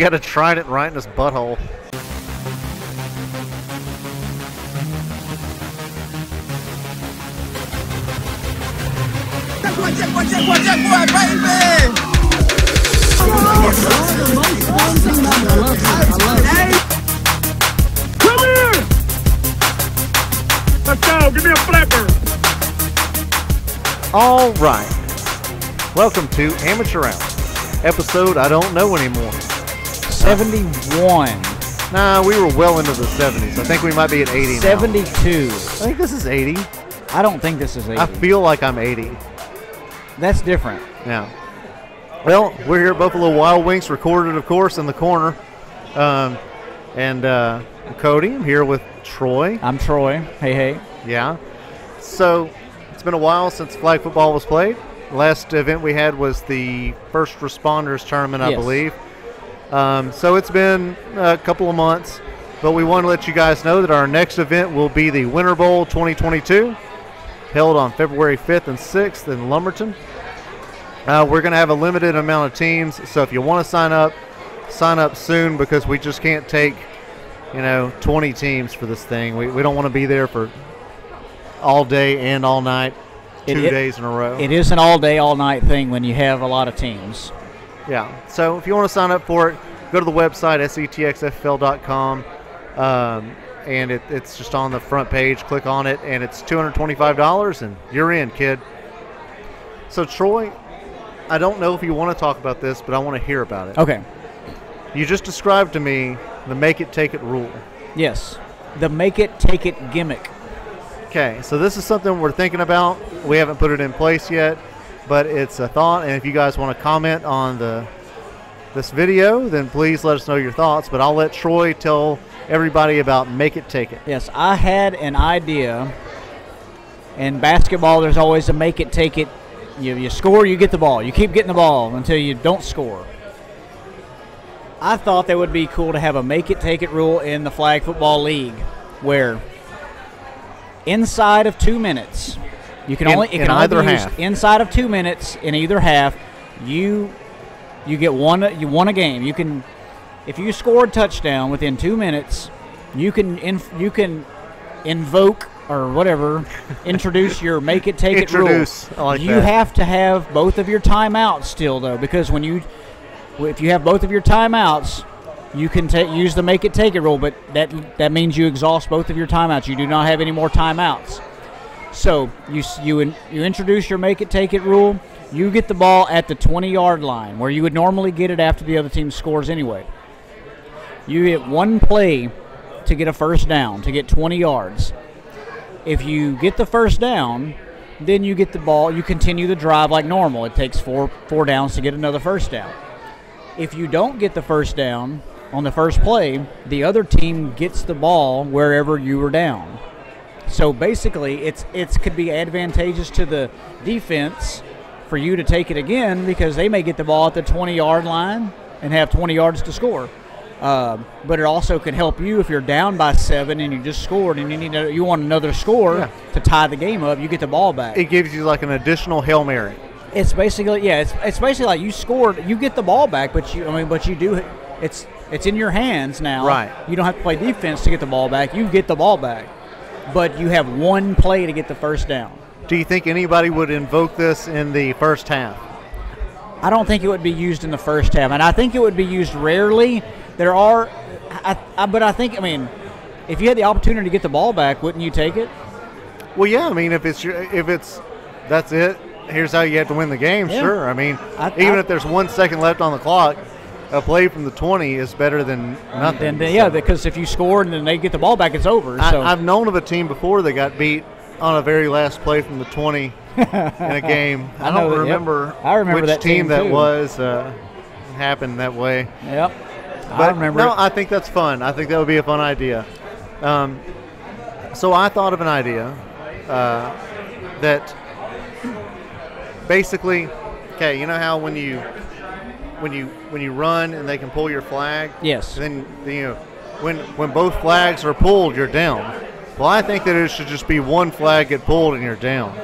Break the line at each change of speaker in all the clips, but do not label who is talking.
You got to trident right in his butthole.
Come here! Let's go. Give me a flipper.
All right. Welcome to Amateur Hour, episode I don't know anymore.
71.
Nah, we were well into the 70s. I think we might be at 80 now.
72.
I think this is 80.
I don't think this is 80.
I feel like I'm 80.
That's different.
Yeah. Well, we're here at Buffalo Wild Wings, recorded, of course, in the corner. Um, and uh, Cody, I'm here with Troy.
I'm Troy. Hey, hey.
Yeah. So it's been a while since flag football was played. Last event we had was the first responders tournament, I
Yes.
believe. Um, so it's been a couple of months, but we want to let you guys know that our next event will be the Winter Bowl 2022, held on February 5th and 6th in Lumberton. Uh, we're going to have a limited amount of teams, so if you want to sign up, sign up soon because we just can't take, you know, 20 teams for this thing. We, we don't want to be there for all day and all night, two
it-
days in a row.
It is an all day, all night thing when you have a lot of teams.
Yeah. So if you want to sign up for it, go to the website setxfl.com, um, and it, it's just on the front page. Click on it, and it's two hundred twenty-five dollars, and you're in, kid. So Troy, I don't know if you want to talk about this, but I want to hear about it.
Okay.
You just described to me the make it take it rule.
Yes. The make it, take it gimmick.
Okay, so this is something we're thinking about. We haven't put it in place yet, but it's a thought. And if you guys want to comment on the this video, then please let us know your thoughts. But I'll let Troy tell everybody about make it take it.
Yes, I had an idea. In basketball, there's always a make it, take it. You, you score, you get the ball. You keep getting the ball until you don't score. I thought that would be cool to have a make it, take it rule in the flag football league where inside of two minutes, you can
In-
only it can only
either
be used
half.
inside of two minutes in either half. You you get one you won a game. You can if you score a touchdown within two minutes, you can inf- you can invoke or whatever introduce your make it take it rule.
Like
you
that.
have to have both of your timeouts still though because when you if you have both of your timeouts, you can ta- use the make it take it rule, but that that means you exhaust both of your timeouts. You do not have any more timeouts. So you you you introduce your make it take it rule. You get the ball at the 20 yard line where you would normally get it after the other team scores anyway. You get one play to get a first down to get 20 yards. If you get the first down, then you get the ball. You continue the drive like normal. It takes four four downs to get another first down. If you don't get the first down on the first play, the other team gets the ball wherever you were down. So basically, it's it's could be advantageous to the defense for you to take it again because they may get the ball at the 20 yard line and have 20 yards to score. Uh, but it also can help you if you're down by seven and you just scored and you need a, you want another score
Yeah.
to tie the game up. You get the ball back.
It gives you like an additional hail mary.
It's basically yeah. It's, it's basically like you scored. You get the ball back, but you I mean, but you do. It's it's in your hands now.
Right.
You don't have to play defense to get the ball back. You get the ball back, but you have one play to get the first down.
Do you think anybody would invoke this in the first half?
I don't think it would be used in the first half, and I think it would be used rarely. There are, I, I, but I think I mean, if you had the opportunity to get the ball back, wouldn't you take it?
Well, yeah. I mean, if it's your, if it's that's it. Here's how you have to win the game.
Yeah.
Sure. I mean,
I-
even if there's one second left on the clock, a play from the 20 is better than nothing.
And then, yeah, because if you score and then they get the ball back, it's over. so
I, I've known of a team before that got beat on a very last play from the 20 in a game. I,
I
don't
that- yep.
remember,
I remember
which
that
team,
team,
that was. Uh, happened that way.
yep.
But
I remember.
no,
it.
I think that's fun. I think that would be a fun idea. Um, so I thought of an idea uh, that basically, okay, you know how when you when you when you run and they can pull your flag,
Yes.
then you know when when both flags are pulled, you're down. Well, I think that it should just be one flag get pulled and you're down.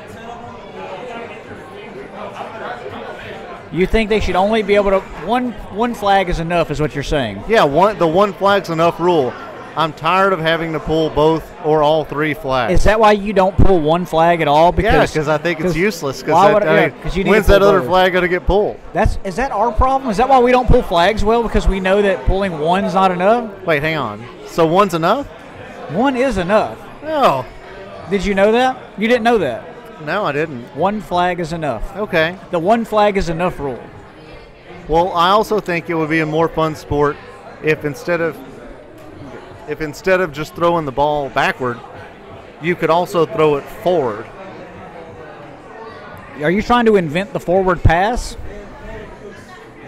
You think they should only be able to one one flag is enough, is what you're saying?
Yeah, one the one flag's enough rule. I'm tired of having to pull both or all three flags.
Is that why you don't pull one flag at all?
yeah, because I think it's useless. Because
yeah,
I
'cause
mean,
you need
when's that other
both.
flag going to get pulled?
That's is that our problem? Is that why we don't pull flags well? Because we know that pulling one's not enough.
Wait, hang on. So one's enough?
One is enough.
No,
Did you know that? You didn't know that.
no, I didn't.
One flag is enough.
Okay.
The one flag is enough rule.
Well, I also think it would be a more fun sport if instead of if instead of just throwing the ball backward, you could also throw it forward.
Are you trying to invent the forward pass?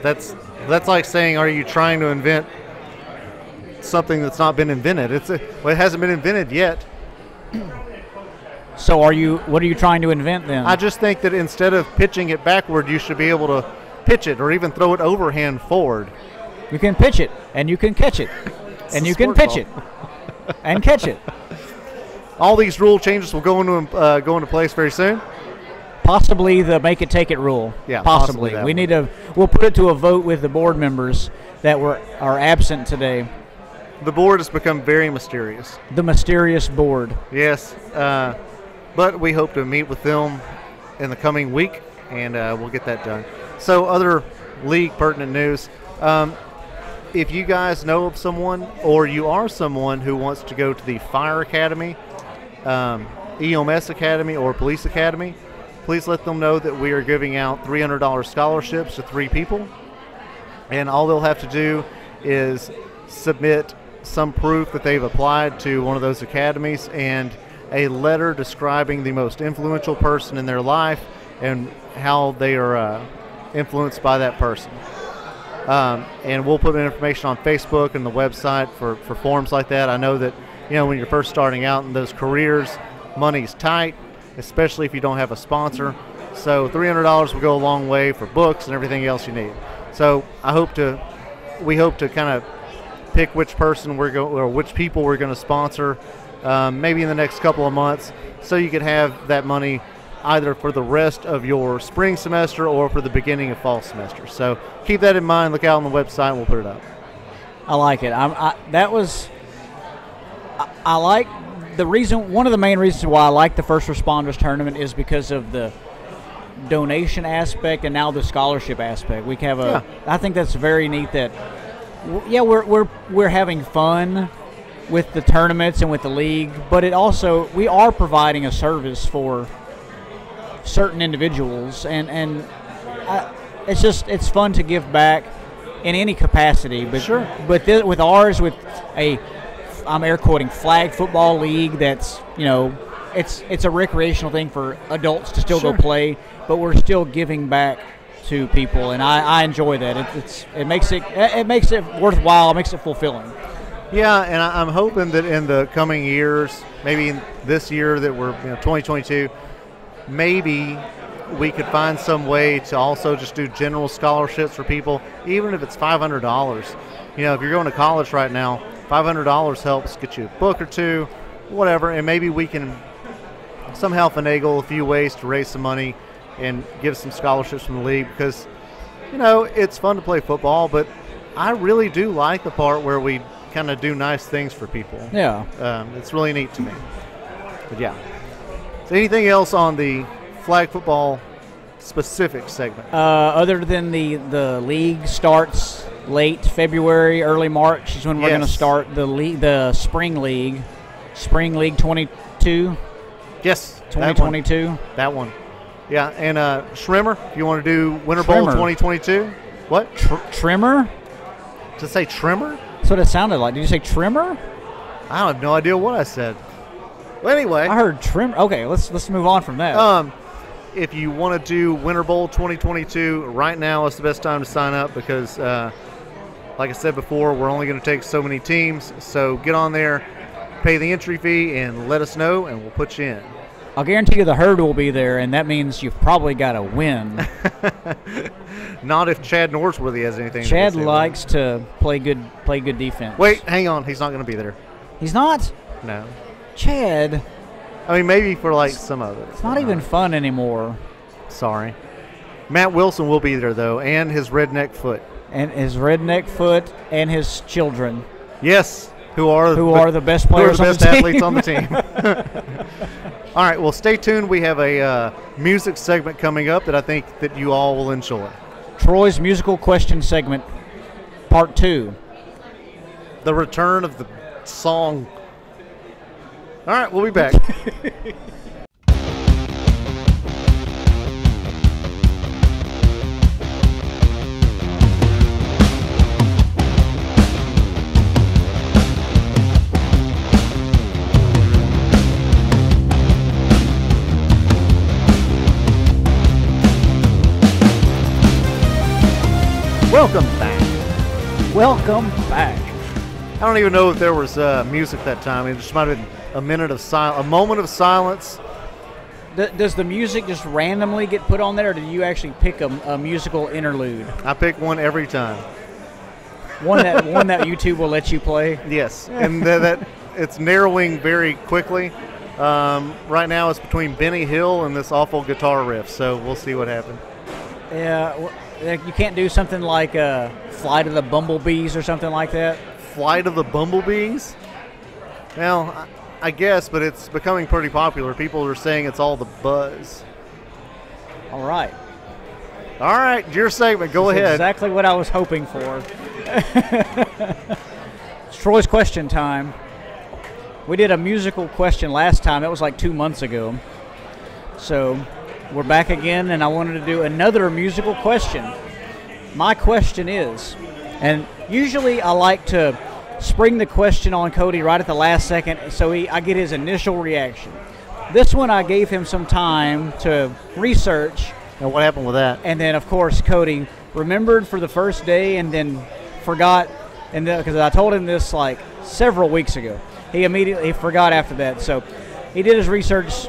That's that's like saying, are you trying to invent something that's not been invented? It's a, well, it hasn't been invented yet.
So are you? What are you trying to invent then?
I just think that instead of pitching it backward, you should be able to pitch it or even throw it overhand forward.
you can pitch it and you can catch it, and you can pitch
ball.
it and catch it.
All these rule changes will go into uh, go into place very soon.
Possibly the make it take it rule.
Yeah,
possibly.
possibly
we
one.
need to. We'll put it to a vote with the board members that were are absent today.
The board has become very mysterious.
The mysterious board.
Yes, uh, but we hope to meet with them in the coming week, and uh, we'll get that done. So, other league pertinent news. Um, if you guys know of someone, or you are someone who wants to go to the Fire Academy, um, EMS Academy, or Police Academy, please let them know that we are giving out $300 scholarships to three people and all they'll have to do is submit some proof that they've applied to one of those academies and a letter describing the most influential person in their life and how they are uh, influenced by that person. Um, and we'll put information on Facebook and the website for, for forms like that. I know that you know when you're first starting out in those careers, money's tight, especially if you don't have a sponsor. So $300 will go a long way for books and everything else you need. So I hope to, we hope to kind of pick which person we're going or which people we're going to sponsor, um, maybe in the next couple of months, so you could have that money either for the rest of your spring semester or for the beginning of fall semester. So keep that in mind. Look out on the website. and We'll put it up.
I like it. I'm, I, that was. I, I like the reason. One of the main reasons why I like the first responders tournament is because of the donation aspect and now the scholarship aspect. We have a. I think that's very neat. That yeah, we're we're we're having fun with the tournaments and with the league, but it also we are providing a service for certain individuals, and and I, it's just it's fun to give back in any capacity. But
Sure.
but th- with ours, with a I'm air quoting flag football league. That's you know it's it's a recreational thing for adults to still
Sure.
go play, but we're still giving back to people, and I, I enjoy that. It, it's it makes it it makes it worthwhile. It makes it fulfilling.
Yeah, and I'm hoping that in the coming years, maybe in this year that we're you know 2022, maybe we could find some way to also just do general scholarships for people, even if it's $500. You know, if you're going to college right now, $500 helps get you a book or two, whatever, and maybe we can somehow finagle a few ways to raise some money and give some scholarships from the league because you know it's fun to play football, but I really do like the part where we kind of do nice things for people.
Yeah.
Um, it's really neat to me. But yeah. So anything else on the flag football specific segment?
Uh, other than the the league starts late February, early March is when we're going to start the league, the spring league, spring league 22,
yes, that one.
2022.
That one. Yeah, and uh, Shrimmer, if you want to do Winter Bowl 2022. What?
Tr- trimmer?
To say trimmer?
That's what it sounded like. Did you say trimmer?
I have no idea what I said. Well, anyway.
I heard trim. Okay, let's let's move on from that.
Um, if you want to do Winter Bowl 2022, right now is the best time to sign up because, uh, like I said before, we're only going to take so many teams. So get on there, pay the entry fee, and let us know, and we'll put you in.
I'll guarantee you the herd will be there, and that means you've probably got to win.
Not if Chad Norsworthy has anything. to
Chad
say about
likes to play good play good defense.
Wait, hang on. He's not going to be there.
he's not.
No.
Chad,
I mean, maybe for like some of it.
it's not even fun anymore.
Sorry. Matt Wilson will be there though, and his redneck foot.
and his redneck foot and his children,
Yes, who are
who are the best players,
who are the
on
best
the team.
athletes on the team. all right, well, stay tuned. We have a uh, music segment coming up that I think that you all will enjoy.
Troy's musical question segment, part two.
The return of the song. All right, we'll be back. Welcome back.
Welcome back.
I don't even know if there was uh, music that time. It just might have been a minute of silence, a moment of silence.
Does the music just randomly get put on there, or do you actually pick a, a musical interlude?
I pick one every time.
One that one that YouTube will let you play.
Yes, and th- that it's narrowing very quickly. Um, right now, it's between Benny Hill and this awful guitar riff. So we'll see what happens.
Yeah, you can't do something like uh, "Flight of the Bumblebees" or something like that.
Flight of the Bumblebees. Well, I, guess, but it's becoming pretty popular. People are saying it's all the buzz.
All right,
All right, your segment. Go ahead.
Exactly what I was hoping for. it's Troy's question time. We did a musical question last time. That was like two months ago. So we're back again, and I wanted to do another musical question. My question is, and usually I like to spring the question on Cody right at the last second, so he, I get his initial reaction. This one I gave him some time to research
And what happened with that?
and then of course Cody remembered for the first day and then forgot and because I told him this like several weeks ago he immediately forgot after that so he did his research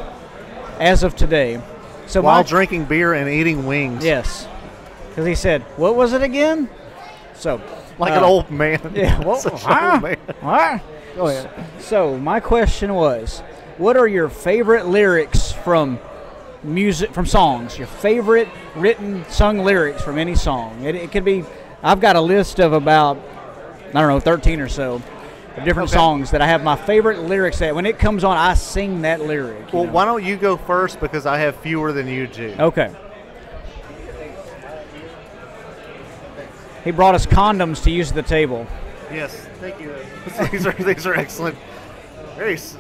as of today so
While
my,
drinking beer and eating wings.
yes because he said what was it again so
Like
uh,
an old man.
yeah what,
an
huh?
old man.
Huh? Go ahead. So my question was, what are your favorite lyrics from music from songs? Your favorite written sung lyrics from any song? It, it could be. I've got a list of about I don't know, thirteen or so of different
Okay.
songs that I have my favorite lyrics that when it comes on, I sing that lyric.
Well,
know.
why don't you go first because I have fewer than you do.
Okay. He brought us condoms to use at the table.
Yes, thank you. these are these are excellent. Very. s-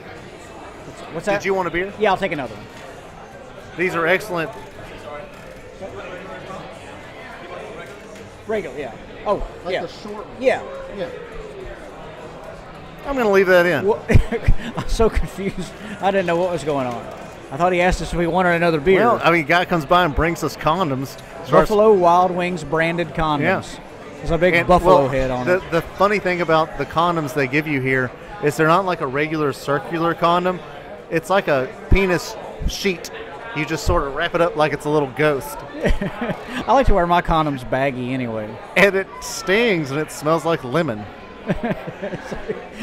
What's that?
Did you want a beer?
Yeah, I'll take another one.
These are excellent.
Regular, yeah. Oh, yeah.
short.
Yeah.
Yeah. I'm going to leave that in.
Well, I'm so confused. I didn't know what was going on. I thought he asked us if we wanted another beer.
Well, I mean, guy comes by and brings us condoms.
Buffalo Wild Wings branded condoms.
Yeah.
There's a big
and-
buffalo
well,
head on
the,
it.
The funny thing about the condoms they give you here is they're not like a regular circular condom. It's like a penis sheet. You just sort of wrap it up like it's a little ghost.
I like to wear my condoms baggy anyway.
And it stings and it smells like lemon.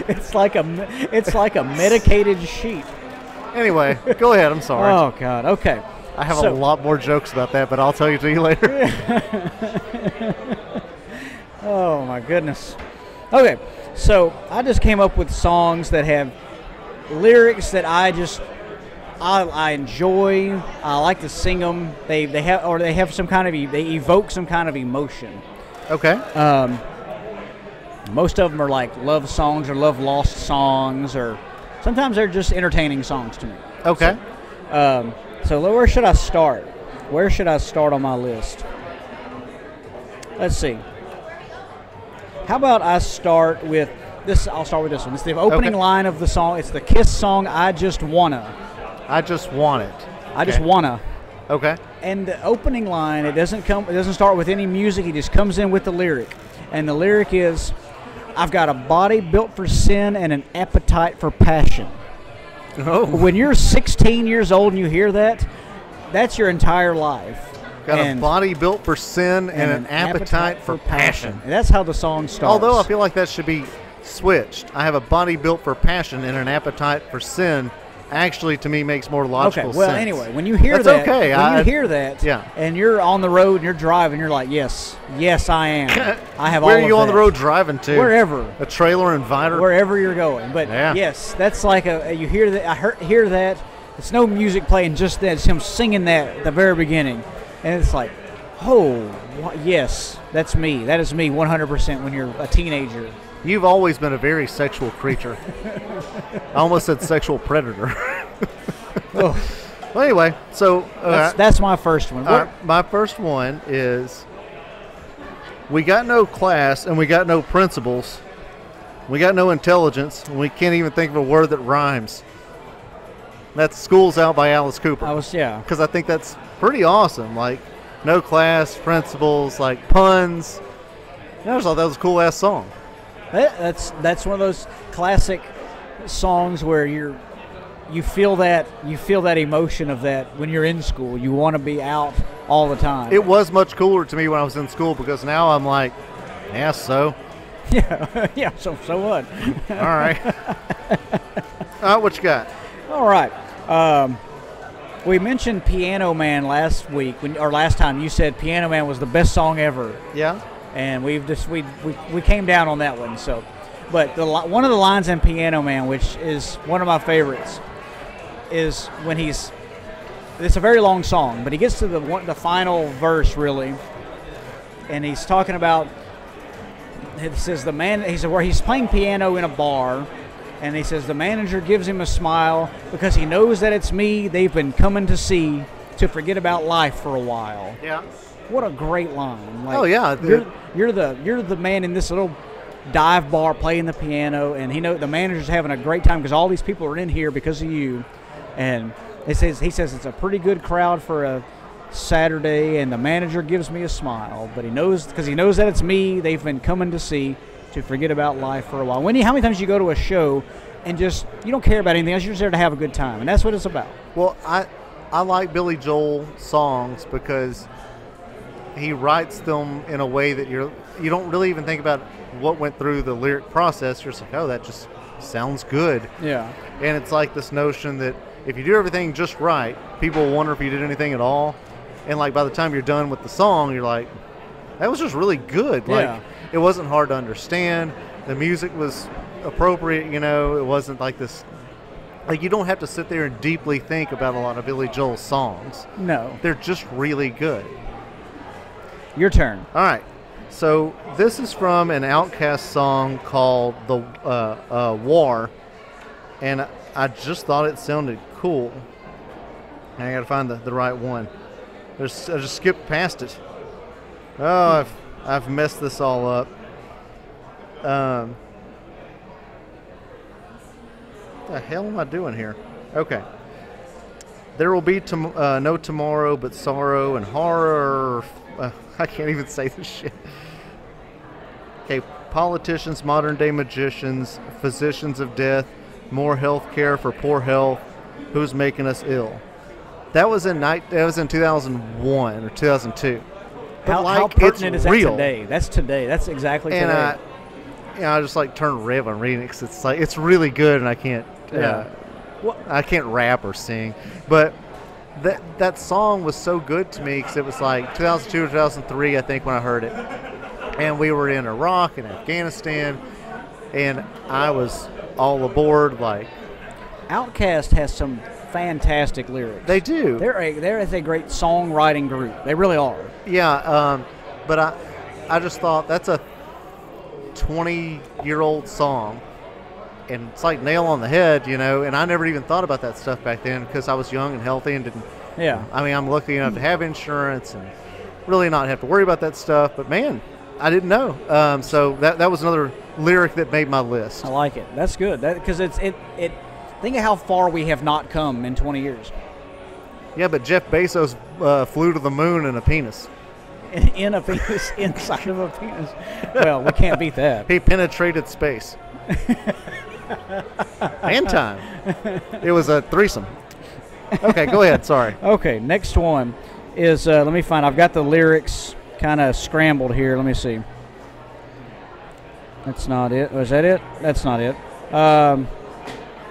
It's like a it's like a medicated sheet.
Anyway, go ahead. I'm sorry.
Oh God. Okay.
I have
so-
a lot more jokes about that, but I'll tell you to you later.
Oh my goodness. Okay, so I just came up with songs that have lyrics that I just I, I enjoy. I like to sing them. They they have or they have some kind of they evoke some kind of emotion.
okay.
Um, most of them are like love songs or love lost songs or sometimes they're just entertaining songs to me.
Okay.
Um, so where should I start? Where should I start on my list? Let's see. How about I start with this? I'll start with this one. It's the opening
Okay.
line of the song. It's the Kiss song. I just wanna.
I just want it.
I just wanna.
Okay.
And the opening line, it doesn't come. It doesn't start with any music. He just comes in with the lyric, and the lyric is, "I've got a body built for sin and an appetite for passion."
Oh,
When you're 16 years old and you hear that, that's your entire life.
Got
and,
a body built for sin and, an appetite, for passion.
And that's how the song starts.
Although I feel like that should be switched. I have a body built for passion and an appetite for sin. actually to me makes more logical
Okay. Well,
sense.
anyway, when you hear
That's
that,
okay,
when
I-
you hear that,
Yeah.
and you're on the road and you're driving, you're like, yes, yes, I am. I have
Where
all
are you on the road driving to?
Wherever.
A trailer and Viter.
wherever you're going. But
Yeah.
yes, that's like a you hear that. I heard, hear that. It's no music playing, just that. It's him singing that at the very beginning, and it's like, oh, yes, that's me. That is me, 100% when you're a teenager.
You've always been a very sexual creature. I almost said sexual predator.
Oh,
well, anyway, so uh,
that's, that's my first one.
my first one is we got no class and we got no principles. We got no intelligence, and we can't even think of a word that rhymes. That's School's Out by Alice Cooper.
I was yeah.
because I think that's pretty awesome. Like, no class, principles, like puns. I just thought that was a cool ass song.
That, that's that's one of those classic songs where you're you feel that you feel that emotion of that when you're in school. You want to be out all the time.
It was much cooler to me when I was in school because now I'm like, yeah, so.
yeah, yeah. So so what?
All right. All right, what you got?
All right. Um, we mentioned Piano Man last week, when, or last time. You said Piano Man was the best song ever,
Yeah.
and we've just we, we, we came down on that one. So, but the one of the lines in Piano Man, which is one of my favorites, is when he's. It's a very long song, but he gets to the one, the final verse really, and he's talking about. He says the man. He said where he's playing piano in a bar, and he says the manager gives him a smile because he knows that it's me they've been coming to see to forget about life for a while.
Yeah.
What a great line! Like,
Oh, yeah,
you're,
the-
you're the you're the man in this little dive bar playing the piano, and he know the manager's having a great time because all these people are in here because of you, and it says he says it's a pretty good crowd for a Saturday, and the manager gives me a smile, but he knows because he knows that it's me they've been coming to see to forget about life for a while. Wendy, how many times you go to a show and just you don't care about anything else, you're just there to have a good time, and that's what it's about.
Well, I I like Billy Joel songs because he writes them in a way that you're you don't really even think about what went through the lyric process. You're just like, oh, that just sounds good.
Yeah.
And it's like this notion that if you do everything just right, people will wonder if you did anything at all. And like by the time you're done with the song, you're like, that was just really good. Like
Yeah.
It wasn't hard to understand. The music was appropriate, you know, it wasn't like this like you don't have to sit there and deeply think about a lot of Billy Joel songs.
No.
They're just really good.
Your turn.
All right. So this is from an OutKast song called "The uh, uh, War," and I just thought it sounded cool. And I got to find the, the right one. There's, I just skipped past it. Oh, I've I've messed this all up. Um, the hell am I doing here? Okay. There will be tom- uh, no tomorrow but sorrow and horror. Uh, I can't even say this shit. Okay, politicians, modern day magicians, physicians of death, more health care for poor health. Who's making us ill? That was in night. That was in 2001 or 2002. But
How,
like,
how pertinent
it's
is
real.
that today? That's today. That's exactly
And
today.
I, you know, I just like turn red when reading it 'cause it's like it's really good, and I can't. Uh,
Yeah.
well, I can't rap or sing, but that that song was so good to me because it was like 2002 or 2003, I think, when I heard it, and we were in Iraq and Afghanistan, and I was all aboard. Like
OutKast has some fantastic lyrics.
they do,
They're a they're a great songwriting group. They really are.
yeah. Um, but I, I just thought that's a 20 year old song and it's like nail on the head, you know. And I never even thought about that stuff back then because I was young and healthy and didn't.
Yeah.
I mean, I'm lucky enough to have insurance and really not have to worry about that stuff. But man, I didn't know. Um, so that that was another lyric that made my list.
I like it. That's good. That because it's it it. Think of how far we have not come in 20 years.
Yeah, but Jeff Bezos uh, flew to the moon in a penis.
In, a penis, inside of a penis. Well, we can't beat that.
He penetrated space and time. It was a threesome. Okay, go ahead. Sorry.
Okay, next one is uh, let me find. I've got the lyrics kind of scrambled here. Let me see. That's not it. Was that it? That's not it. Um,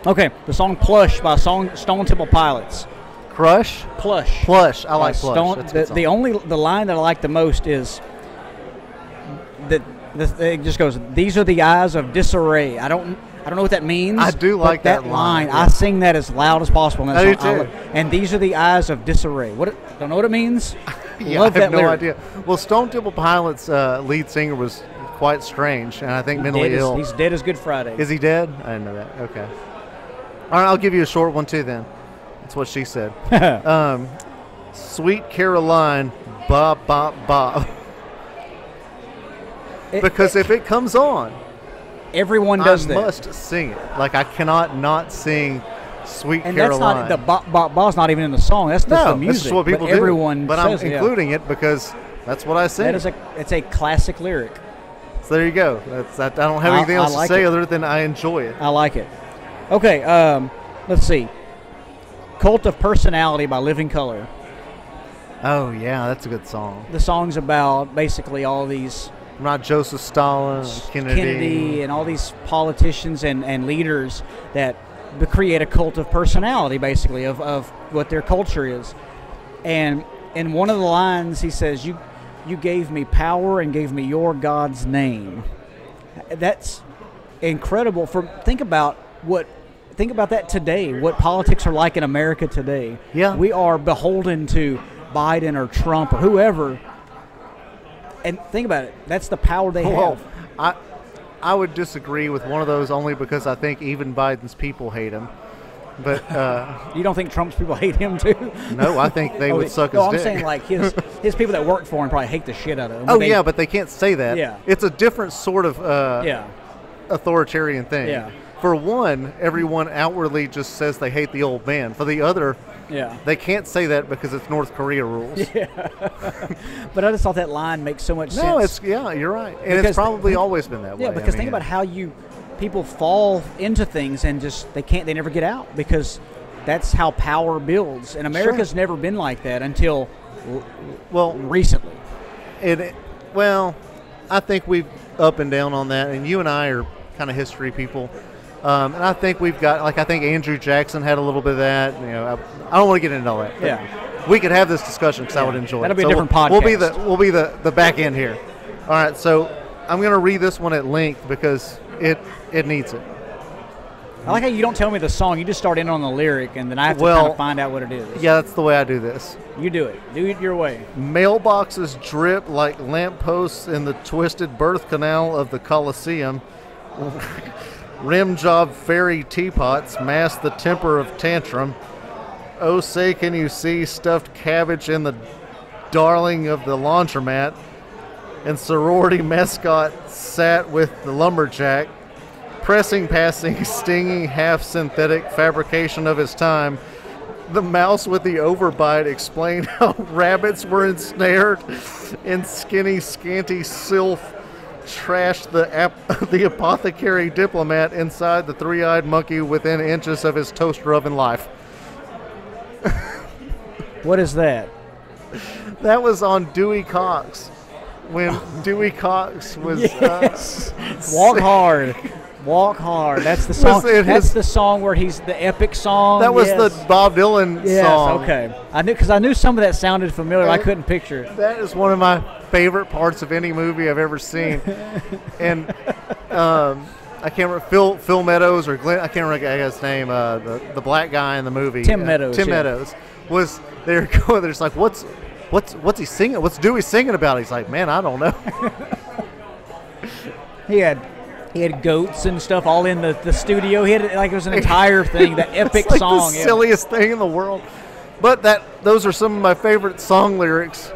Okay, the song "Plush" by song Stone Temple Pilots.
Crush,
Plush.
plush. I like plush.
Stone- the, the only the line that I like the most is that the, it just goes. These are the eyes of disarray. I don't. I don't know what that means.
I do like that line,
I
yeah.
sing that as loud as possible. that
I do too.
lo- and these are the eyes of disarray. What? it- Don't know what it means.
Yeah,
Love
I have
that
no
lyric.
idea. Well, Stone Temple Pilots' uh, lead singer was quite strange, and I think mentally
Dead as-
ill.
he's dead as Good Friday.
Is he dead? I didn't know that. Okay. All right, I'll give you a short one too. Then, that's what she said. um, Sweet Caroline, Bob, Bob, Bob.
It-
because if it comes on,
Everyone
I
does that.
must sing it. Like I cannot not sing Sweet
and
Caroline.
that's not the bop, bop, bop's not even in the song. That's just
no,
the music.
this is what people
but
do.
Everyone
but I'm
says it, yeah.
including it because that's what I sing.
That is a it's a classic lyric.
so there you go. That's that. I don't have anything
I
else
like
to say
it.
other than I enjoy it.
I like it. Okay, um, let's see. Cult of Personality by Living Colour.
Oh yeah, that's a good song.
The song's about basically all these
Not Joseph Stalin, Kennedy.
Kennedy and all these politicians and, and leaders that create a cult of personality, basically, of, of what their culture is. And in one of the lines, he says, "You, you gave me power and gave me your God's name." That's incredible. For think about what, think about that today. What politics are like in America today.
Yeah.
we are beholden to Biden or Trump or whoever. And think about it. That's the power they
Well,
have.
I I would disagree with one of those only because I think even Biden's people hate him. But uh,
You don't think Trump's people hate him too?
no, I think they
Oh,
would suck
no,
his
I'm
dick.
saying like his his people that work for him probably hate the shit out of him.
oh
They-
yeah, but they can't say that.
Yeah.
it's a different sort of uh,
yeah,
authoritarian thing.
Yeah.
For one, everyone outwardly just says they hate the old man. For the other,
yeah.
they can't say that because it's North Korea rules.
Yeah, But I just thought that line makes so much
No,
sense.
it's yeah, you're right, and
Because
it's probably
think-
always been that way.
yeah,
I
because think about how you people fall into things and just they can't they never get out because that's how power builds. And America's never been like that until
well,
recently.
it- well, I think we've up and down on that, and you and I are kind of history people. Um, and I think we've got, like, I think Andrew Jackson had a little bit of that. You know, I, I don't want to get into all that.
Yeah.
we could have this discussion because I would enjoy
That'll
it.
be a
So
different
we'll, We'll be the we'll be the the back end here. All right, so I'm going to read this one at length because it it needs it.
I like how you don't tell me the song; you just start in on the lyric, and then I have to kind of find out what it is.
Yeah, that's the way I do this.
You do it. Do it your way.
Mailboxes drip like lampposts in the twisted birth canal of the Colosseum. Rim job fairy teapots mask the temper of tantrum. Oh, say, can you see stuffed cabbage in the darling of the laundromat? And sorority mascot sat with the lumberjack, pressing, passing, stinging, half synthetic fabrication of his time. The mouse with the overbite explained how rabbits were ensnared in skinny, scanty sylph trashed the ap- the apothecary diplomat inside the three-eyed monkey within inches of his toaster oven life.
What is that?
That was on Dewey Cox when Dewey Cox was uh,
Walk hard. Walk hard. That's the song. That's
his-
the song where he's the epic song.
that was
yes.
the Bob Dylan
Yes,
song.
okay. I knew because I knew some of that sounded familiar. I
Uh,
couldn't picture it.
That is one of my favorite parts of any movie I've ever seen. and um, I can't remember Phil Phil Meadows or Glenn. I can't remember that guy's name. Uh, the the black guy in the movie.
Tim
uh,
Meadows,
Tim
yeah.
Meadows was they're going. They're just like, what's what's what's he singing? What's Dewey singing about? He's like, man, I don't know.
He had he had goats and stuff all in the, the studio. He had it like it was an entire thing. That epic
it's like
song.
the
yeah.
silliest thing in the world. But that those are some of my favorite song lyrics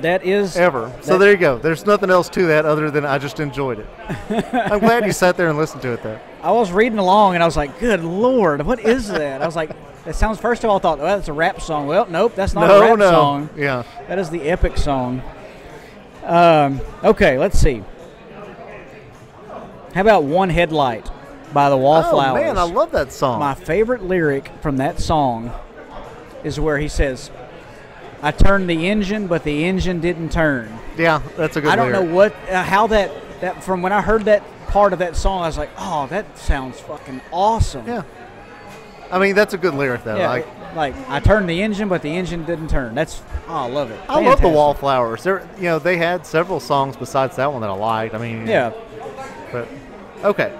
That is
ever. So there you go. There's nothing else to that other than I just enjoyed it. I'm glad you sat there and listened to it though.
I was reading along and I was like, "Good lord, what is that?" I was like, "That sounds." First of all, I thought, "Well, that's a rap song." Well, nope, that's not a rap
no.
song.
Yeah.
That is the epic song. Um, okay, let's see. How about "One Headlight" by the Wallflowers?
Oh man, I love that song.
My favorite lyric from that song is where he says, "I turned the engine, but the engine didn't turn."
yeah, that's a good
I don't
lyric.
know what, uh, how that, that from when I heard that part of that song, I was like, "Oh, that sounds fucking awesome."
Yeah. I mean, that's a good lyric though.
Yeah,
Like,
like I turned the engine, but the engine didn't turn. That's oh, I love it.
I love the Wallflowers. They're, you know, they had several songs besides that one that I liked. I mean,
Yeah,
But okay,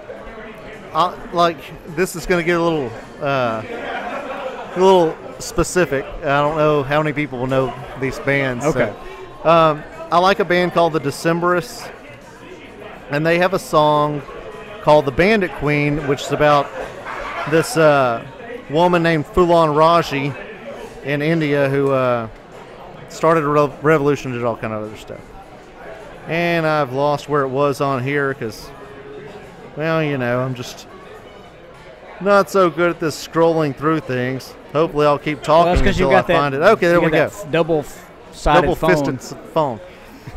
uh, like this is going to get a little, uh, a little specific. I don't know how many people will know these bands. so,
Okay.
um, I like a band called the Decemberists, and they have a song called "The Bandit Queen," which is about this uh, woman named Phoolan Raji in India who uh, started a re- revolution, did all kind of other stuff. And I've lost where it was on here because, well, you know, I'm just not so good at this scrolling through things. Hopefully, I'll keep talking
you
until I
that.
find it. Okay, there we
got
go.
that double-sided
Double
phone.
fisted s- phone.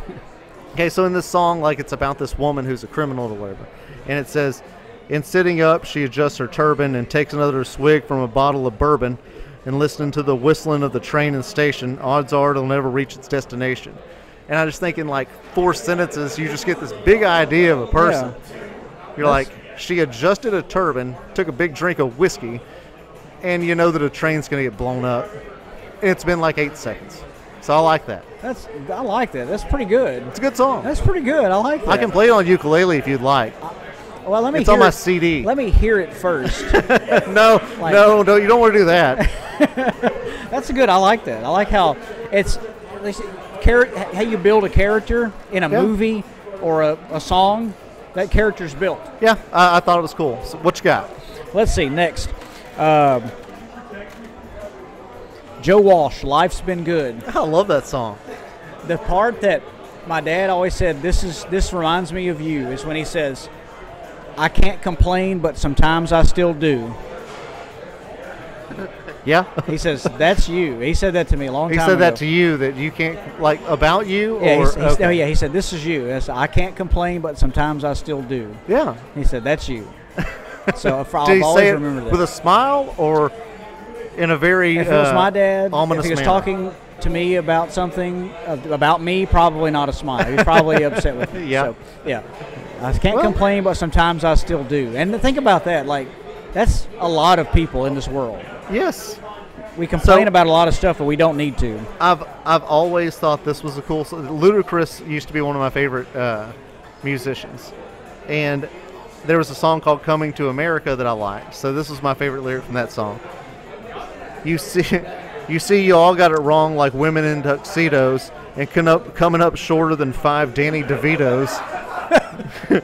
okay, so in this song, like it's about this woman who's a criminal or whatever, and it says, "In sitting up, she adjusts her turban and takes another swig from a bottle of bourbon, and listening to the whistling of the train and station. Odds are it'll never reach its destination." And I just think in like four sentences, you just get this big idea of a person. You're
That's-
like, she adjusted a turban, took a big drink of whiskey, and you know that a train's going to get blown up. And it's been like eight seconds. So I like that.
That's I like that. That's pretty good.
It's a good song.
That's pretty good. I like that.
I can play it on ukulele if you'd like.
Well, let me.
It's
hear
on my
it-
CD.
Let me hear it first.
no,
Like-
no, no, you don't want to do that.
That's good. I like that. I like how it's they say, char- how you build a character in a
Yeah.
movie or a, a song. That character's built.
yeah, I, I thought it was cool. So what you got?
Let's see next. Um, Joe Walsh, "Life's Been Good."
I love that song.
The part that my dad always said, "This is this reminds me of you," is when he says, "I can't complain, but sometimes I still do."
Yeah,
He says, "That's you." He said that to me a long
he
time He
said
ago.
that to you that you can't like about you
Yeah,
or
he's, he's,
okay.
oh yeah, he said, "This is you." It's, I can't complain, but sometimes I still do.
yeah.
He said, "That's you." So if
he
always
say it
remember that.
with a smile or in a very
if it was
uh,
my dad, if
ominous
he was
manner?
talking to me about something uh, about me, probably not a smile. He was probably upset with me.
Yeah.
So, yeah. I can't
Well-
complain, but sometimes I still do. And think about that, like that's a lot of people in this world.
Yes,
We complain
So-
about a lot of stuff, but we don't need to.
I've I've always thought this was a cool. Ludacris used to be one of my favorite uh, musicians, and there was a song called "Coming to America" that I liked. So this was my favorite lyric from that song. You see, you see, you all got it wrong, like women in tuxedos, and up, coming up shorter than five Danny DeVitos.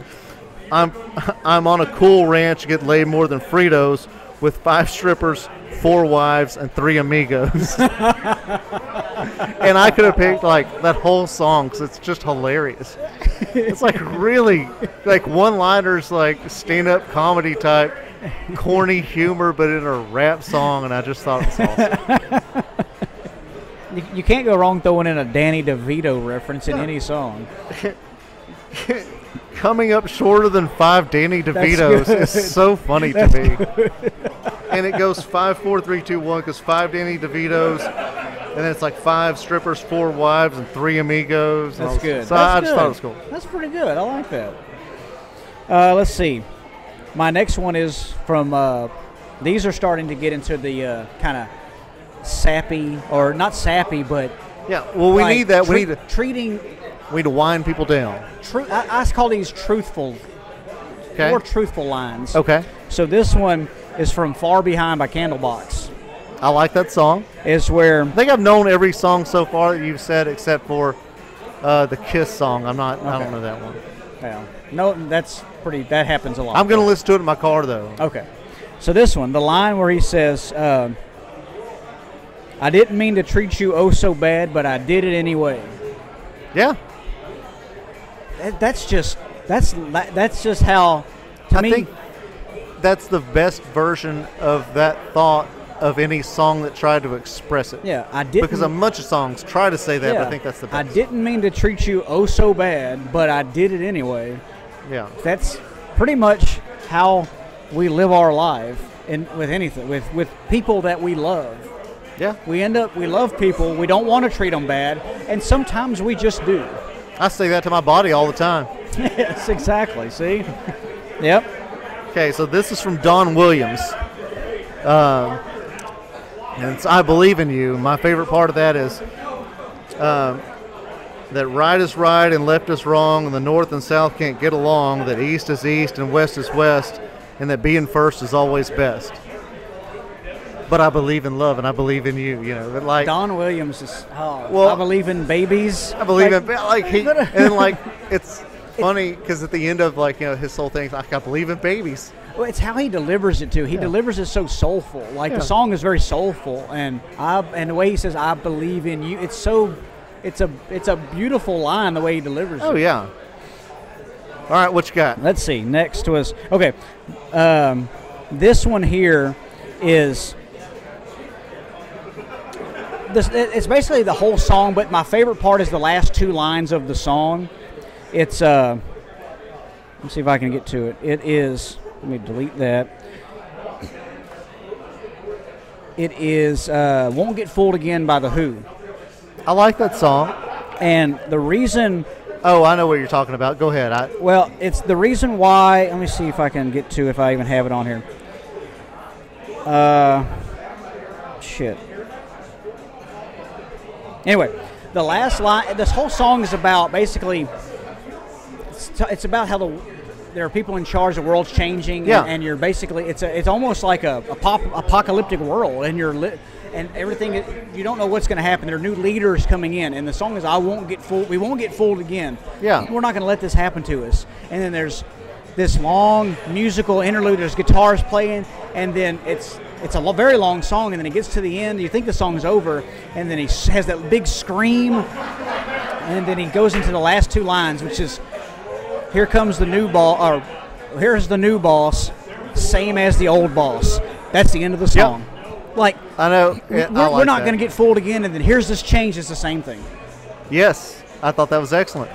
I'm I'm on a cool ranch, get laid more than Fritos, with five strippers, four wives, and three amigos. and I could have picked like that whole song because it's just hilarious. It's like really like one-liners, like stand-up comedy type, corny humor, but in a rap song, and I just thought it was awesome.
You, you can't go wrong throwing in a Danny DeVito reference in any song.
Coming up shorter than five Danny DeVitos is so funny to me. And it goes five, four, three, two, one because five Danny DeVitos, and then it's like five strippers, four wives, and three amigos.
That's
this-
good.
So
That's
I just thought it was
good.
cool.
That's pretty good. I like that. Uh, let's see. My next one is from. Uh, these are starting to get into the uh, kind of sappy, or not sappy, but
Yeah, well, we
like
need that. we need to
treating.
we need to wind people down.
Tru- I, I call these truthful,
Okay.
more truthful lines.
Okay.
So this one is from "Far Behind" by Candlebox.
I like that song.
Is where
I think I've known every song so far that you've said except for uh, the Kiss song. I'm not. I don't know that one.
Yeah. no, that's pretty. That happens a lot.
I'm gonna listen to it in my car though.
Okay. So this one, the line where he says, um, "I didn't mean to treat you oh so bad, but I did it anyway."
Yeah.
That, that's just that's that's just how to
I
me.
think that's the best version of that thought of any song that tried to express it.
yeah, I didn't
Because a bunch of songs try to say that, but I think that's the Best.
I didn't mean to treat you oh so bad, but I did it anyway.
Yeah.
That's pretty much how we live our life in with anything with with people that we love.
Yeah.
We end up we love people. We don't want to treat them bad, and sometimes we just do.
I say that to my body all the time.
yes, exactly. See? yep.
Okay, so this is from Don Williams. Um, and it's I believe in you. My favorite part of that is um, that right is right and left is wrong, and the north and south can't get along. That east is east and west is west, and that being first is always best. But I believe in love, and I believe in you. You know, like
Don Williams is. Oh,
Well-
I believe in babies.
I believe
Like,
in like he and like it's funny because at the end of like you know his whole thing, like I believe in babies.
Well, it's how he delivers it too. He delivers it so soulful. Like
Yeah.
the song is very soulful, and I and the way he says "I believe in you," it's so, it's a it's a beautiful line the way he delivers
Oh
it.
yeah. All right, what you got?
Let's see. Next was okay. Um, this one here is this. It's basically the whole song, but my favorite part is the last two lines of the song. It's uh, let's see if I can get to it. It is. Let me delete that. It is uh, "Won't Get Fooled Again" by the Who,
I like that song.
and the reason.
Oh, I know what you're talking about. Go ahead. I,
Well, it's the reason why. Let me see if I can get to if I even have it on here. Uh, shit. Anyway, the last line. This whole song is about basically. It's, t- it's about how the there are people in charge. The world's changing.
Yeah.
And, and you're basically it's a, it's almost like a, a pop, apocalyptic world, and you're li- and everything. You don't know what's going to happen. There are new leaders coming in, and the song is "I won't get fooled." We won't get fooled again.
Yeah.
We're not going to let this happen to us. And then there's this long musical interlude. There's guitars playing, and then it's it's a very long song. And then it gets to the end. You think the song's over, and then he s- has that big scream, and then he goes into the last two lines, which is, "Here comes the new ball," or "Here's the new boss, same as the old boss." That's the end of the song. Like
I know.
we're,
yeah, I
we're not going to get fooled again, and then here's this change. It's the same thing.
Yes, I thought that was excellent.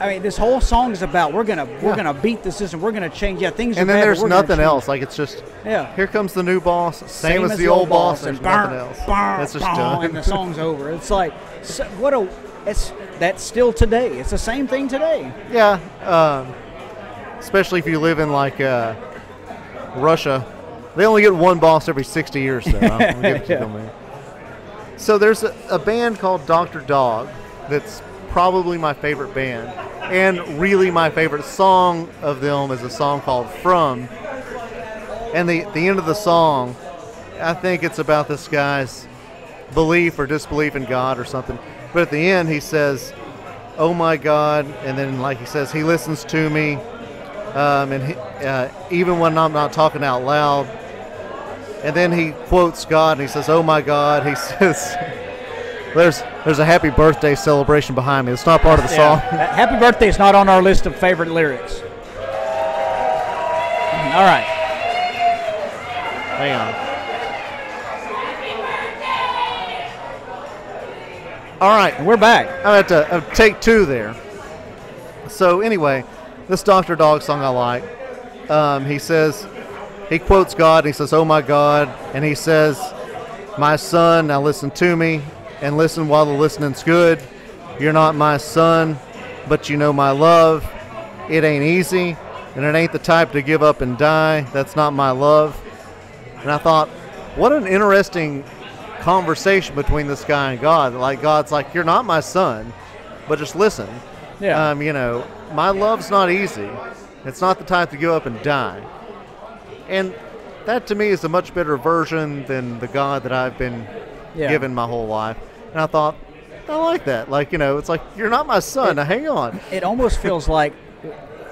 I mean, this whole song is about we're gonna we're gonna beat the system. We're gonna change. Yeah, things.
And then
bad,
there's
we're
nothing else. Like it's just
Yeah.
here comes the new boss, same, as, the, old boss. There's
burr,
nothing else. That's just
burr,
done.
And the song's over. It's like so, what a. It's that's still today. It's the same thing today.
Yeah, um, especially if you live in like uh, Russia, they only get one boss every 60 years. Though I'll give it to
Yeah.
So there's a, a band called Doctor Dog that's probably my favorite band, and really my favorite song of them is a song called From. And the the end of the song, I think it's about this guy's belief or disbelief in God or something. But at the end, he says, "Oh my God!" And then, like he says, he listens to me, um, and he, uh, even when I'm not talking out loud. And then he quotes God, and he says, "Oh my God!" He says, "There's there's a happy birthday celebration behind me. It's not part of the
Yeah.
song."
Happy birthday is not on our list of favorite lyrics. All right.
Hang on. All right,
We're back.
I'm at to uh, take two there. So anyway, this Doctor Dog song I like. Um, he says, he quotes God. And he says, "Oh my God," and he says, "My son, now listen to me, and listen while the listening's good. You're not my son, but you know my love. It ain't easy, and it ain't the type to give up and die. That's not my love." And I thought, what an interesting conversation between this guy and God. Like God's like, "You're not my son, but just listen."
Yeah.
Um, you know, my love's not easy. It's not the type to give up and die. And that to me is a much better version than the God that I've been
Yeah.
given my whole life. And I thought, I like that. Like, you know, it's like, you're not my son. Now hang on.
it almost feels like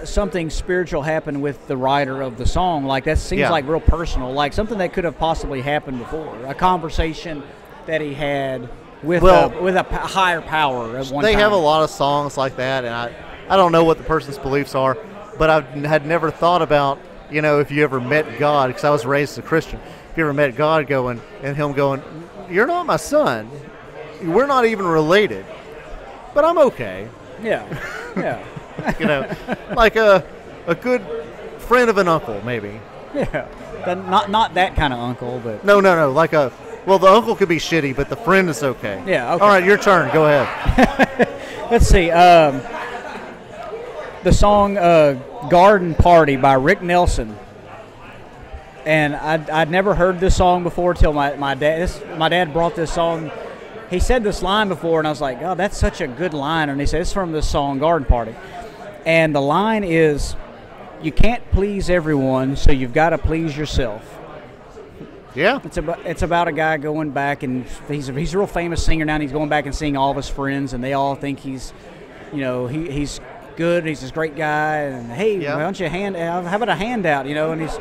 something spiritual happened with the writer of the song. Like that seems
Yeah.
like real personal, like something that could have possibly happened before. A conversation that he had with
Well-
a, with a p- higher power at one
they
time.
have a lot of songs like that, and I, I don't know what the person's beliefs are, but I had never thought about, you know, if you ever met God, because I was raised as a Christian. If you ever met God going, and Him going, You're not my son. We're not even related, but I'm okay.
Yeah, yeah,
You know, like a, a good friend of an uncle, maybe.
yeah. But not not that kind of uncle, but
No, no, no. Like a, well, the uncle could be shitty, but the friend is okay.
Yeah, okay.
All right, your turn. Go ahead.
let's see. Um, the song uh, "Garden Party" by Rick Nelson. and I'd, I'd never heard this song before till my, my dad this, my dad brought this song. He said this line before, and I was like, "Oh, that's such a good line." And he said it's from this song Garden Party, and the line is, "You can't please everyone, so you've got to please yourself."
Yeah.
It's about it's about a guy going back and he's a, he's a real famous singer now. and He's going back and seeing all of his friends, and they all think he's, you know, he, he's good. He's this great guy, and hey,
Yeah.
why don't you hand? How about a handout? You know, and he's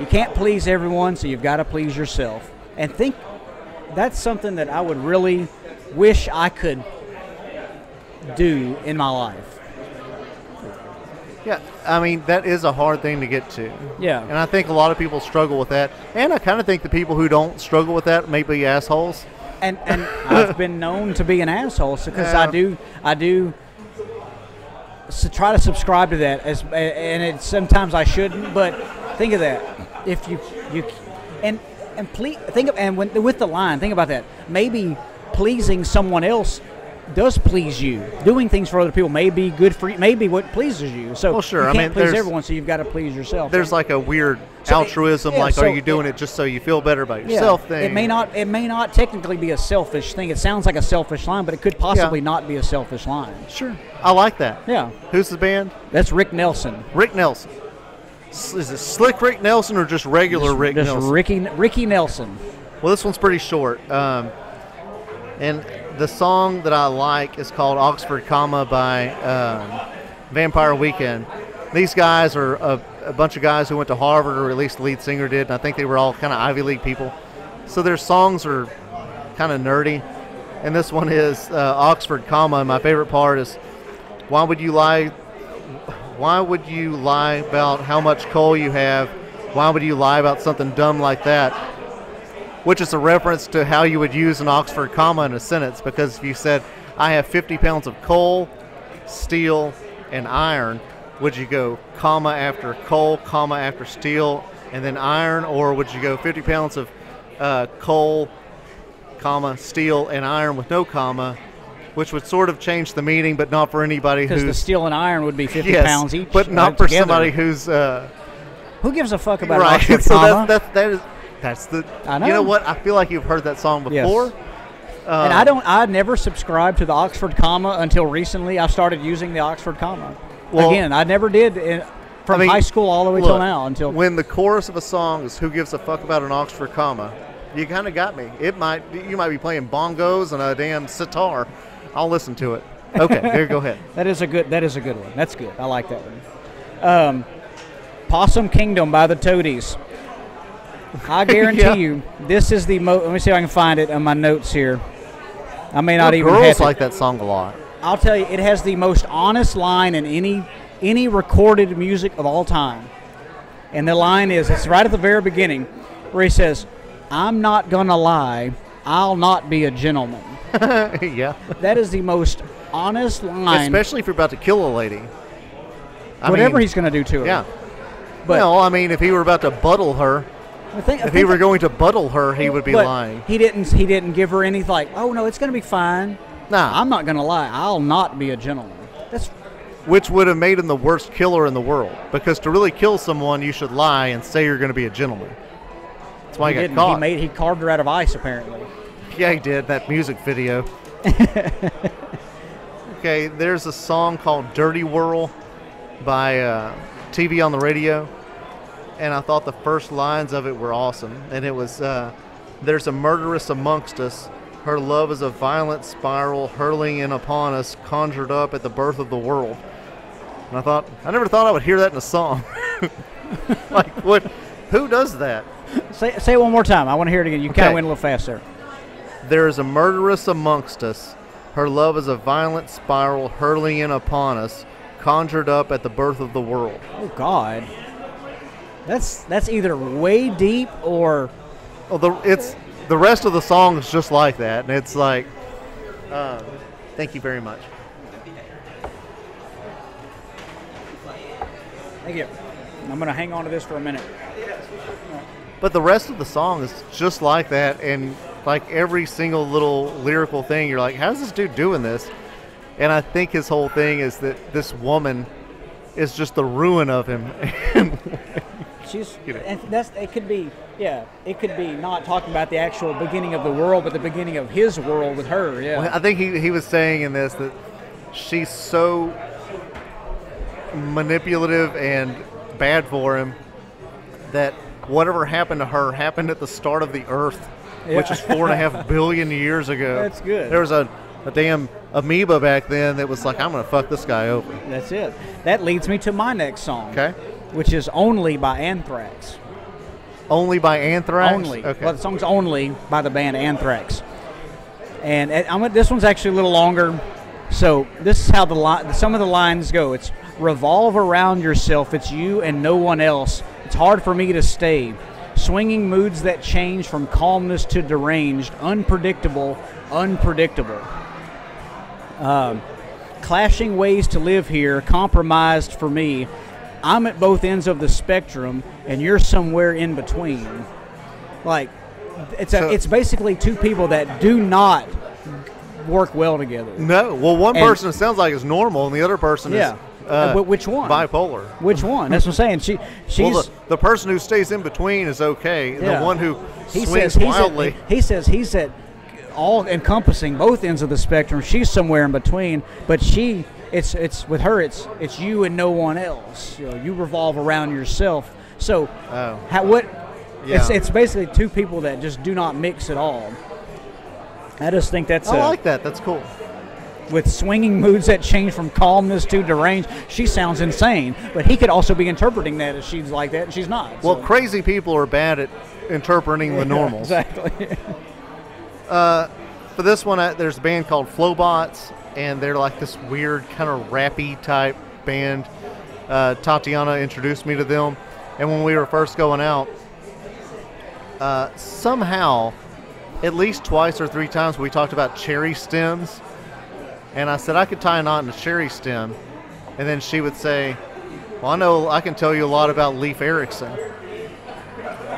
you can't please everyone, so you've got to please yourself. And think that's something that I would really wish I could do in my life.
Yeah. I mean, that is a hard thing to get to.
Yeah.
And I think a lot of people struggle with that. And I kind of think the people who don't struggle with that may be assholes.
and and I've been known to be an asshole because I
Yeah.
do I do s try to subscribe to that as and it sometimes I shouldn't but think of that if you you and and please think of and when, with the line think about that maybe pleasing someone else does please you doing things for other people may be good for you may be what pleases you so
Well, sure.
you
I
can't
mean,
please everyone so you've got to please yourself
There's like a weird
So,
altruism,
yeah,
like,
so
are you doing
it-
it just so you feel better about
Yeah,
yourself thing?
It may not. It may not technically be a selfish thing. It sounds like a selfish line, but it could possibly not be a selfish line.
Sure. I like that.
Yeah,
Who's the band?
that's Rick Nelson.
Rick Nelson. Is it Slick Rick Nelson or just regular Rick
Just
Nelson?
Ricky Ricky Nelson.
Well, this one's pretty short. Um, and the song that I like is called Oxford Comma by um, Vampire Weekend. These guys are a, a bunch of guys who went to Harvard, or at least the lead singer did, and I think they were all kind of Ivy League people. So their songs are kind of nerdy. And this one is uh, Oxford Comma. And my favorite part is, why would you lie? Why would you lie about how much coal you have? Why would you lie about something dumb like that? Which is a reference to how you would use an Oxford comma in a sentence. Because if you said, I have 50 pounds of coal, steel, and iron, would you go comma after coal, comma after steel, and then iron? Or would you go 50 pounds of uh, coal, comma, steel, and iron with no comma, which would sort of change the meaning, but not for anybody
Because
who's.
the steel and iron would be 50
yes,
pounds each.
but not for
together.
somebody who's. Uh,
Who gives a fuck about
right.
Oxford
so
comma?
that's, that's, that is, that's the.
I
You
know.
know what? I feel like you've heard that song
Yes.
before.
and I don't. I never subscribed to the Oxford comma until recently. I started using the Oxford comma.
Well-
Again, I never did in, from
I mean,
high school all the way till now. Until
when the chorus of a song is "Who gives a fuck about an Oxford comma," you kind of got me. It might you might be playing bongos and a damn sitar. I'll listen to it. Okay, here, go ahead.
That is a good. That is a good one. That's good. I like that one. Um, Possum Kingdom by the Toadies. I guarantee
Yeah.
you, this is the most. Let me see if I can find it on my notes here. I may not
Well,
even have
girls
it.
like that song a lot.
I'll tell you, it has the most honest line in any any recorded music of all time. And the line is, it's right at the very beginning, where he says, "I'm not gonna lie, I'll not be a gentleman."
yeah,
That is the most honest line.
especially if you're about to kill a lady. I
whatever
mean,
he's gonna do to her.
yeah.
But
well, I mean, if he were about to buttle her,
I think, I
if he were going to buttle her, he would be lying.
He didn't. He didn't give her any like. Oh no, it's gonna be fine.
Nah,
I'm not gonna lie. I'll not be a gentleman. That's
which would have made him the worst killer in the world. Because to really kill someone, you should lie and say you're going to be a gentleman. That's why
he
he,
didn't. He made. He carved her out of ice. Apparently.
Yeah, he did that music video. okay, there's a song called "Dirty Whirl" by uh, TV on the radio, and I thought the first lines of it were awesome. And it was, uh, "There's a murderess amongst us. Her love is a violent spiral hurling in upon us, conjured up at the birth of the world." And I thought, I never thought I would hear that in a song. like, what? Who does that?
Say, say it one more time. I want to hear it again. You kind
Okay.
of went a little fast there.
There is a murderess amongst us. Her love is a violent spiral hurling in upon us, conjured up at the birth of the world.
Oh God. That's that's either way deep or
Well, the it's the rest of the song is just like that, and it's like, um, thank you very much.
thank you. I'm gonna hang on to this for a minute.
But the rest of the song is just like that, and like every single little lyrical thing, you're like, how's this dude doing this? And I think his whole thing is that this woman is just the ruin of him.
she's
You know.
and that's it could be yeah it could be not talking about the actual beginning of the world but the beginning of his world with her yeah
Well, I think he, he was saying in this that she's so manipulative and bad for him that whatever happened to her happened at the start of the Earth, which is four and a half billion years ago.
That's good.
There was a, a damn amoeba back then that was like, I'm going to fuck this guy over.
that's it that leads me to my next song
Okay.
Which is only by Anthrax.
Only by Anthrax?
only.
Okay.
well the song's only by the band Anthrax. And I'm, this one's actually a little longer. So this is how the li- some of the lines go. It's revolve around yourself. It's you and no one else. It's hard for me to stay. Swinging moods that change from calmness to deranged unpredictable unpredictable. Um, clashing ways to live here compromised for me i'm at both ends of the spectrum and you're somewhere in between like it's a,
So-
it's basically two people that do not work well together
no. Well, one
And-
person it sounds like is normal, and the other person
Yeah.
is
Uh, which one?
bipolar.
which one that's what i'm saying she she's
well, the, the person who stays in between is okay.
Yeah.
The one who
he
swings wildly.
At, he says he's at all encompassing both ends of the spectrum. She's somewhere in between, but she it's it's with her it's it's you and no one else. You know, you revolve around yourself. So
Oh.
how, what it's
Yeah.
it's basically two people that just do not mix at all. I just think that's
I
a,
like that. That's cool.
with swinging moods that change from calmness to deranged. She sounds insane, but he could also be interpreting that as she's like that, and she's not.
Well,
so-
crazy people are bad at interpreting the normals.
exactly.
Uh, for this one, I, there's a band called Flowbots, and they're like this weird kind of rappy type band. Uh, Tatiana introduced me to them, and when we were first going out, uh, somehow, at least twice or three times, we talked about cherry stems, and I said I could tie a knot in a cherry stem, and then she would say, "Well, I know I can tell you a lot about Leif Erikson."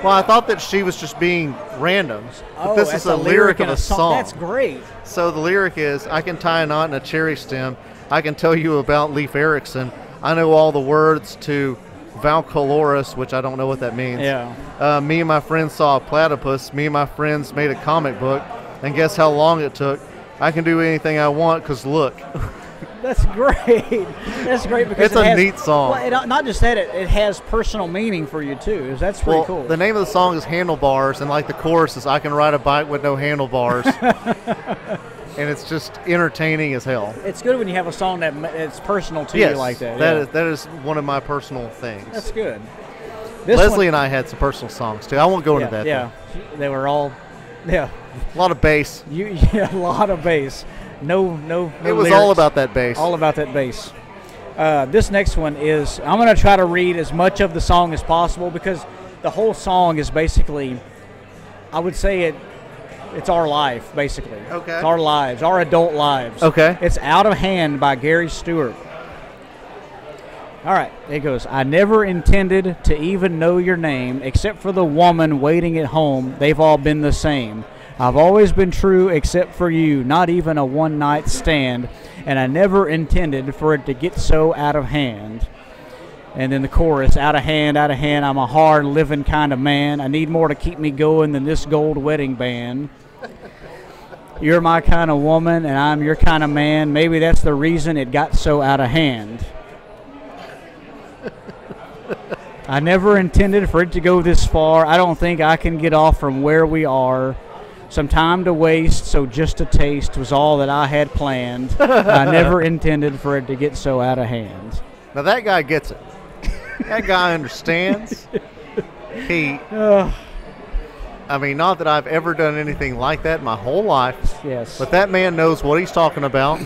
Well, I thought that she was just being random, but
oh,
this is a, lyric, of
in
a song.
That's great.
So the lyric is, "I can tie a knot in a cherry stem. I can tell you about Leif Erikson. I know all the words to Valkaloris, which I don't know what that means.
Yeah.
Uh, me and my friends saw a platypus. Me and my friends made a comic book, and guess how long it took? I can do anything I want because look,
That's great. That's great because
It's
it
a
has-
neat song.
Well, it, uh, not just that, it, it has personal meaning for you too. That's pretty
well,
cool.
the name of the song is Handlebars, and like the chorus is, I can ride a bike with no handlebars. and it's just entertaining as hell.
it's good when you have a song that it's personal to
yes,
you like that.
That
yeah.
is that is one of my personal things.
That's good. This
Leslie
one,
and I had some personal songs too. I won't go
yeah,
into that.
yeah, they were all, yeah,
a lot of bass.
you yeah, a lot of bass. No, no. no
it was all about that bass.
all about that bass. Uh, this next one is I'm going to try to read as much of the song as possible because the whole song is basically, I would say it, it's our life basically.
Okay.
It's our lives, our adult lives.
Okay.
It's Out of Hand by Gary Stewart. All right, it goes. I never intended to even know your name, except for the woman waiting at home. They've all been the same. I've always been true, except for you, not even a one night stand, and I never intended for it to get so out of hand. And then the chorus out of hand, out of hand. I'm a hard living kind of man. I need more to keep me going than this gold wedding band. You're my kind of woman, and I'm your kind of man. Maybe that's the reason it got so out of hand. I never intended for it to go this far. I don't think I can get off from where we are. Some time to waste, so just a taste was all that I had planned. I never intended for it to get so out of hand.
now that guy gets it. that guy understands. He. I mean, not that I've ever done anything like that my whole life,
Yes.
but that man knows what he's talking about.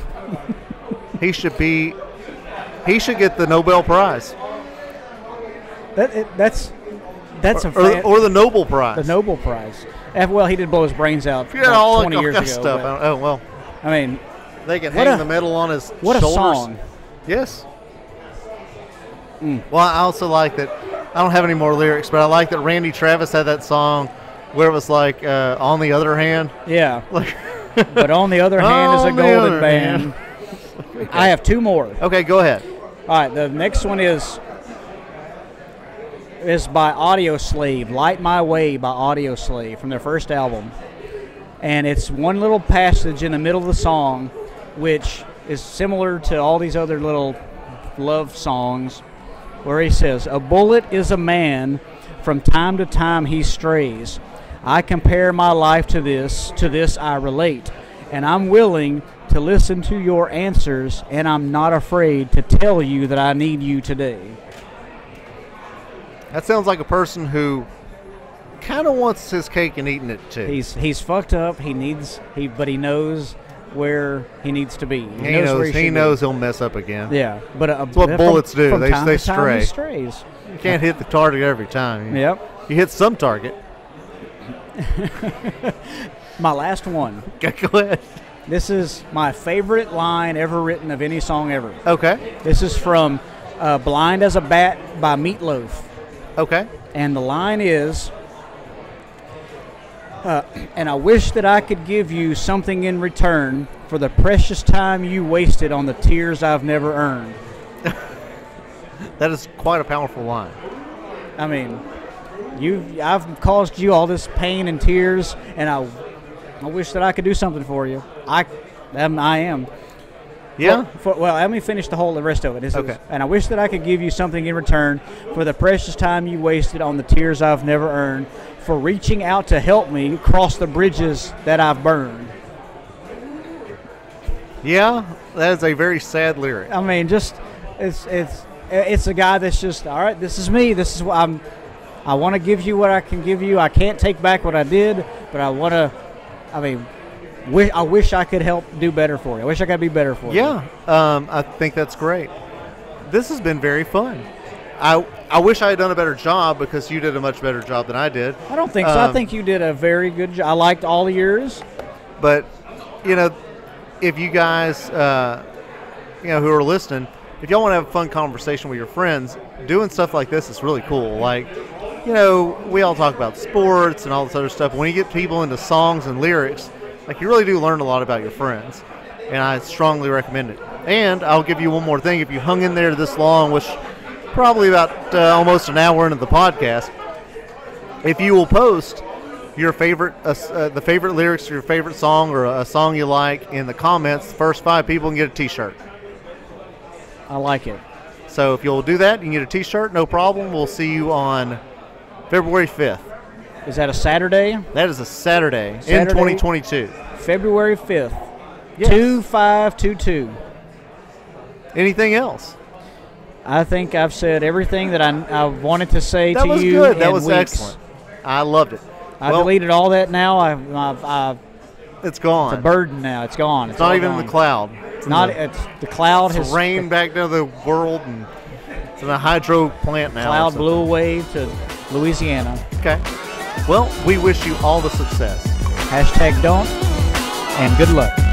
he should be. He should get the Nobel Prize
That, it, that's that's a
or,
fan,
or the Nobel Prize.
the Nobel Prize. Well, he did blow his brains out
Yeah,
about
all,
20
all
years
that
ago.
stuff.
But,
oh well,
I mean,
they can hang
a-
the medal on his
what a song!
Yes. Well, I also like that. I don't have any more lyrics, but I like that Randy Travis had that song where it was like, uh, "On the other hand,"
Yeah.
like.
But on the other hand is a golden band. I have two more.
okay, go ahead.
All right, the next one is is by Audio Slave, Light My Way by Audio Slave from their first album. And it's one little passage in the middle of the song, which is similar to all these other little love songs, where he says, A bullet is a man, from time to time he strays. I compare my life to this, to this I relate, and I'm willing to listen to your answers, and I'm not afraid to tell you that I need you today.
That sounds like a person who kind of wants his cake and eating it too.
He's he's fucked up. He needs he, but he knows where he needs to be. He,
he knows,
where
he,
be.
knows he'll mess up again.
Yeah, but uh,
what
from-
bullets do. They- they
time he
stray.
strays.
You can't hit the target every time.
Yep.
You hit some target.
My last one.
Go ahead.
This is my favorite line ever written of any song ever.
Okay.
This is from uh, "Blind as a Bat" by Meatloaf.
Okay.
And the line is, uh, and I wish that I could give you something in return for the precious time you wasted on the tears I've never earned.
That is quite a powerful line.
I mean, you, I've caused you all this pain and tears, and I, I wish that I could do something for you. I, I am.
Yeah.
For, well, let me finish the whole the rest of it. This is-
Okay.
and I wish that I could give you something in return for the precious time you wasted on the tears I've never earned, for reaching out to help me cross the bridges that I've burned.
Yeah. That is a very sad lyric.
I mean, just it's it's it's a guy that's just all right. This is me. This is what I'm. I want to give you what I can give you. I can't take back what I did, but I want to. I mean, wi- I wish I could help do better for you. I wish I could be better for you.
Yeah. Um, I think that's great. This has been very fun. I I wish I had done a better job because you did a much better job than I did.
I don't think so. I
Um,
think you did a very good job. I liked all of yours.
But you know, if you guys, uh, you know, who are listening, if y'all want to have a fun conversation with your friends, doing stuff like this is really cool. Like, you know, we all talk about sports and all this other stuff. When you get people into songs and lyrics, like you really do learn a lot about your friends, and I strongly recommend it. And I'll give you one more thing: if you hung in there this long, which probably about uh, almost an hour into the podcast, if you will post your favorite, uh, uh, the favorite lyrics to your favorite song or a, a song you like in the comments, the first five people can get a T-shirt.
I like it.
So if you'll do that, you can get a T-shirt, no problem. We'll see you on February 5th.
Is that a Saturday?
That is a Saturday, in 2022.
February 5th.
Yes.
2522.
Anything else?
I think I've said everything that I, I wanted to say
That
to
was
you.
good. That was
weeks.
excellent. I loved it.
I
Well,
deleted all that now. I've, I've, I've,
It's
it's a burden now. It's gone. It's,
It's not even in the cloud.
It's not. It's the cloud
It's
has
rained back down the world, and it's in a hydro plant now.
Cloud blew away to Louisiana.
Okay. Well, we wish you all the success.
Hashtag don't and good luck.